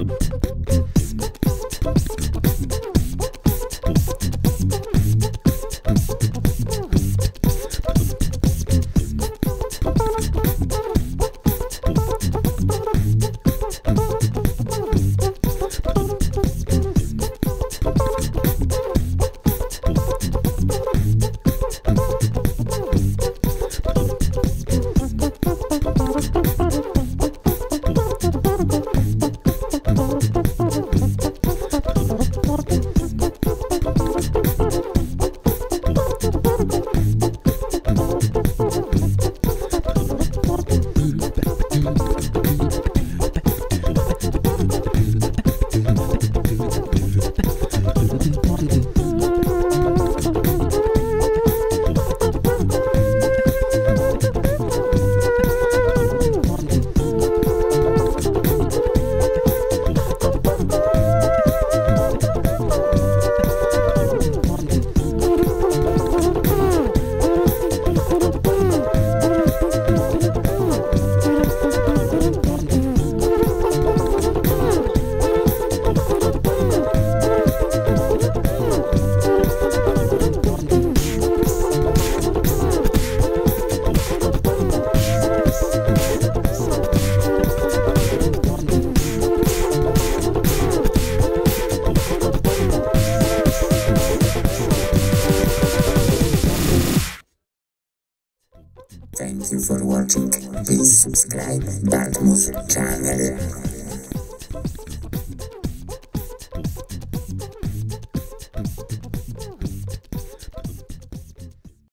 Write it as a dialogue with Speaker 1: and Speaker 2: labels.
Speaker 1: out. Thank you for watching. Please subscribe Dartmouth channel.